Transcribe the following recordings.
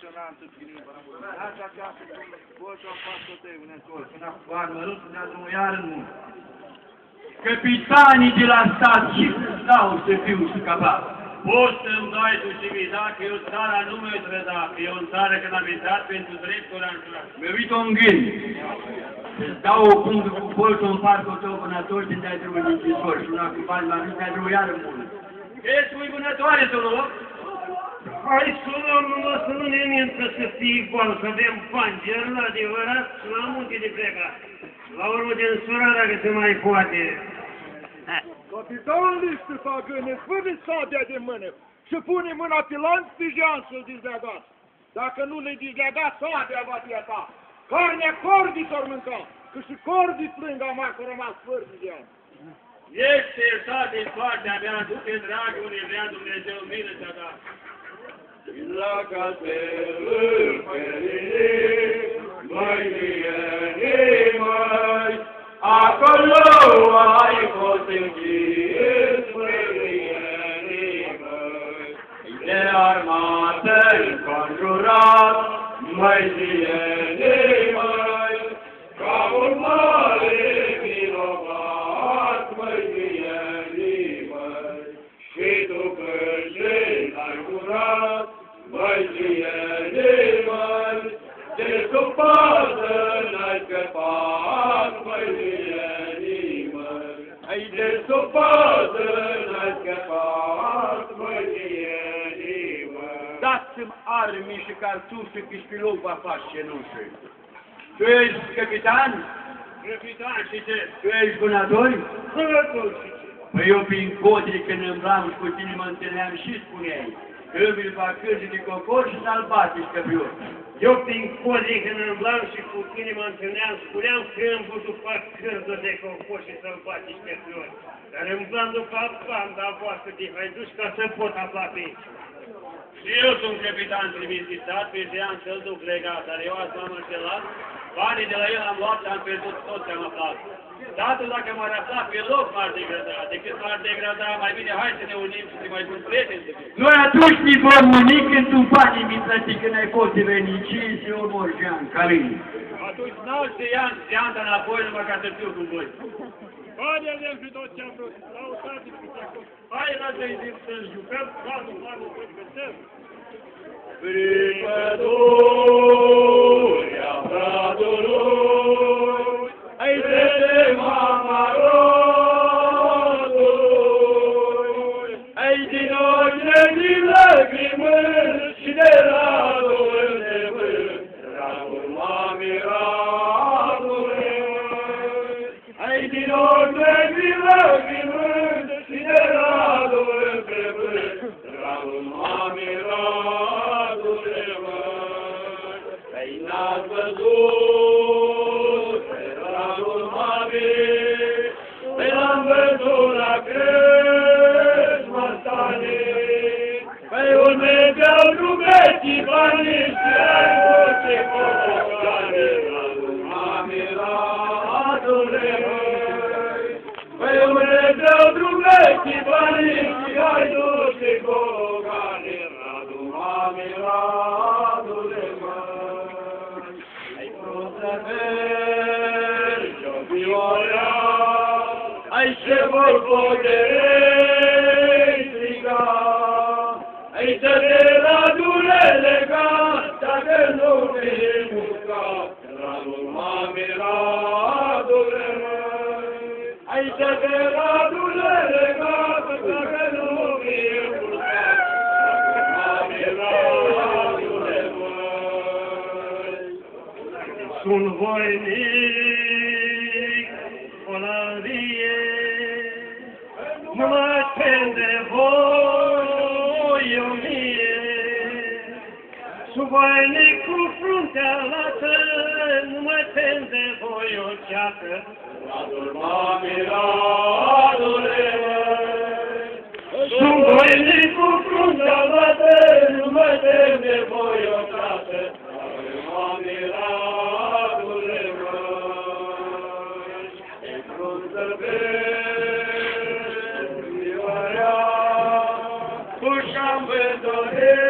impresionantă schimbă. Dați această voce a față tăi, unetori, până acum, mărut, ne iar în muncă. Capitanii de la stat și stau să fiu și capabil. Poți să-mi dai tu și mie, dacă eu țara nu mă trăda, că eu în țară când am intrat pentru dreptul am jurat. Mi-a uit un gând. Să-ți dau o punct cu boltul în parcul tău până atunci când dai drumul din închisor și una cu bani mai dai drumul iar în mână. Ce spui vânătoare, tu nu? Hai să luăm numai să nu ne mintă să fie gol, să avem bani, ger la adevărat și la munte de plecat. La urmă din sura dacă se mai poate. Capitanul Stefagâne, spune sabia de mână și pune mâna pe lanț pe jean să-l dizleagați. Dacă nu le dizleagați, sabia va fi a ta. Carnea cordii s-or mânca, că și cordii plâng am acolo rămas fără de ani. Ești iertat din partea mea, du-te, dragul, unde vrea Dumnezeu, milă să da. La fericit, mai mai, Ai de sub pază n-ați scăpat, mai bine mai. Dați-mi armi și cartufe că șpilou va face cenușă. Tu ești capitan? Capitan și ce? Tu ești vânător? Sărătul și ce? Păi eu prin codri când îmblam și cu tine mă întâlneam și spuneai că îmi va cârzi de cocor și sălbatici căpriori. Eu prin codii când îmblam și cu tine mă întâlneam, spuneam că îmi văd după cârdă de cocoși și sălbatici pe flori. Dar îmblam după banda voastră de haiduși ca să pot afla pe aici. Și eu sunt capitan trimis de stat, pe Jean să-l duc legat, dar eu azi m-am înșelat, banii de la el am luat și am pierdut tot ce am aflat. Statul dacă m-ar afla pe loc m-ar degrada, decât m-ar degrada, mai bine hai să ne unim și să mai bun prieteni să fim. Noi atunci ne vom uni când tu banii mi plăti când ai fost de venicii și omor Jean Calin. Atunci n-au să ia geanta înapoi numai ca să fiu cu voi. Banii avem și tot ce am vrut, laudați cu ce acum. Hai la doi zi să jucăm, gazul, gazul, să găsăm. Pripădurea fratului, Ai n-ați văzut pe radul mamei, pe l-am văzut la crâș mărtane, pe urmegeau rubeții banii și ai duce copocane, radul mamei radule măi. Pe urmegeau rubeții banii și ai duce Sun hoini Sunt voinic cu fruntea lată, nu mă tende voi o ceată. Radul mamei radule măi. Sunt voinic cu fruntea lată, nu mă teme voi o tată, Mamei radule măi. E frunză verde, vioarea, Ușa-mi vândore de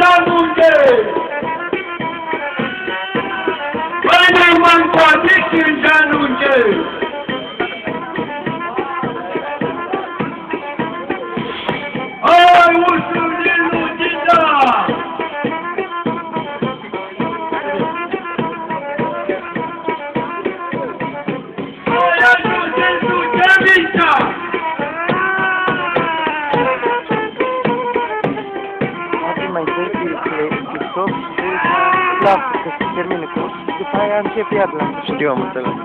lan mounje. Wè nan man kwa dikin jan mounje. Lasă că se termine cu după aia încep iar la sfârșit, eu am înțeles.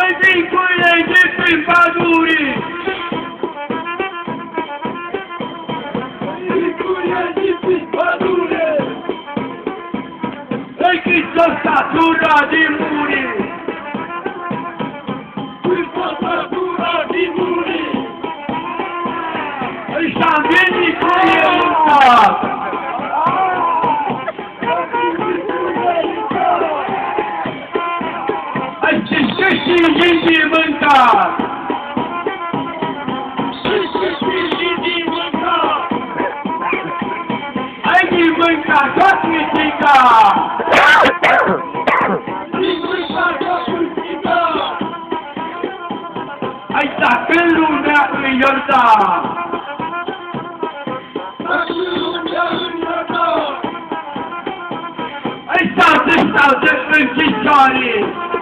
Ai vincurile de prin pădure! Vincurile de prin pădure! Ai Hristos statura din muri! Hristos statura din muri! Ai și-am venit cu el în ce ce și de mâncat! Ce ce și de mâncat! Ai de mâncat tot mitica! Din mâncat tot mitica! Ai dacă lumea îi ierta! Dacă lumea îi ierta! Ai stat să stau de în picioare!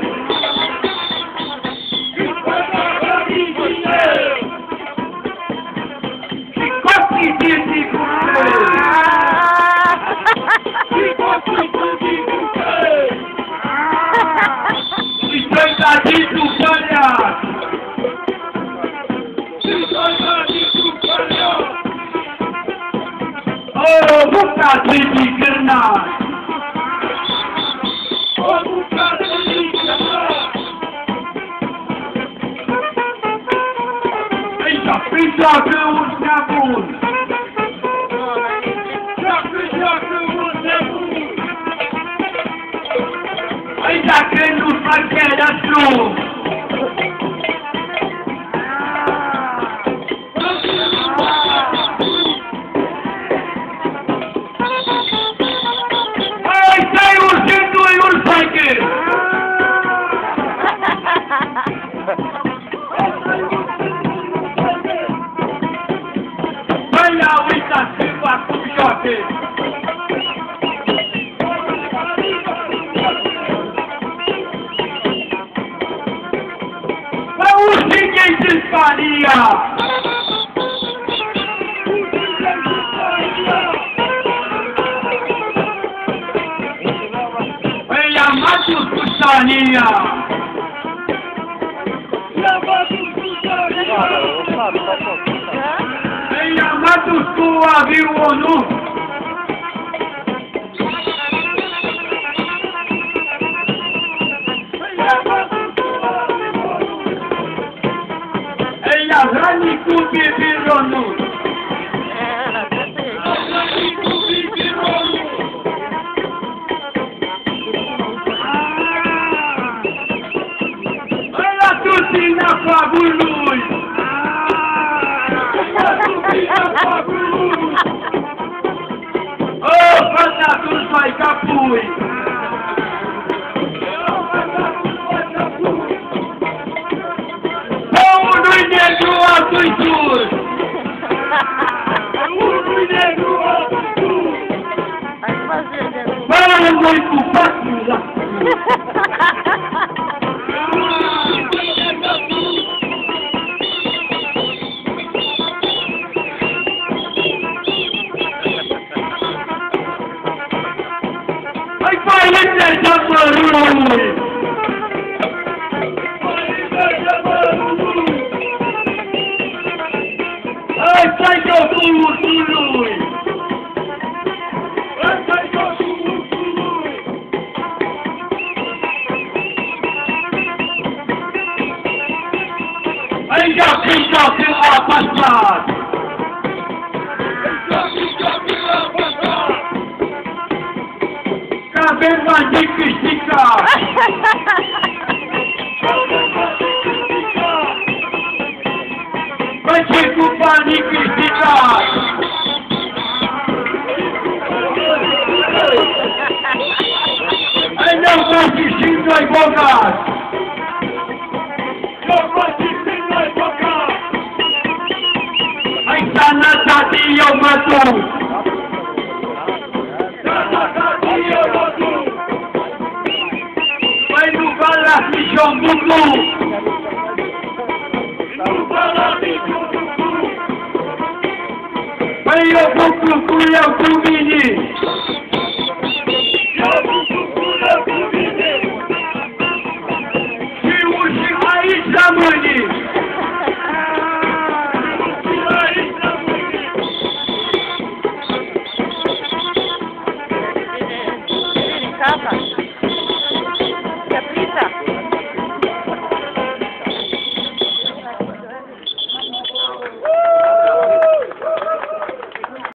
vontade de enganar. Eita, pensadão, os cabos. Ainda quem nos vai querer atrás. Piauí da Silva Clube Jockey. É o seguinte, Faria. Vem a Matos Puxaria. A Puxaria. Santo Suave o we doing? what we there to I'm going to fuck you up. I find that that's bem magnífica! Bandido magnífica! não participe da igualdade. Não participe bocas, ainda A insanidade tá eu mato. yon moumou. Pe yon moumou kou yon koumini.